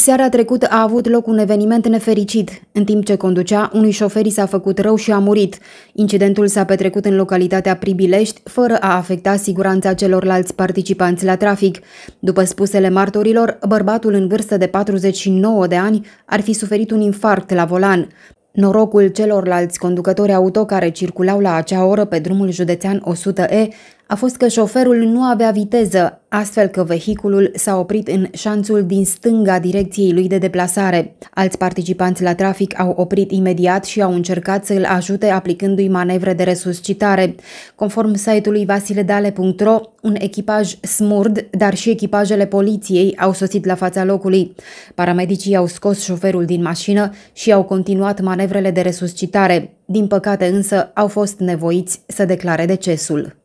Seara trecută a avut loc un eveniment nefericit. În timp ce conducea, unui șofer s-a făcut rău și a murit. Incidentul s-a petrecut în localitatea Pribilești, fără a afecta siguranța celorlalți participanți la trafic. După spusele martorilor, bărbatul în vârstă de 49 de ani ar fi suferit un infarct la volan. Norocul celorlalți conducători auto care circulau la acea oră pe drumul județean 100E a fost că șoferul nu avea viteză, astfel că vehiculul s-a oprit în șanțul din stânga direcției lui de deplasare. Alți participanți la trafic au oprit imediat și au încercat să îl ajute aplicându-i manevre de resuscitare. Conform site-ului vasiledale.ro, un echipaj smurd, dar și echipajele poliției au sosit la fața locului. Paramedicii au scos șoferul din mașină și au continuat manevrele de resuscitare. Din păcate însă au fost nevoiți să declare decesul.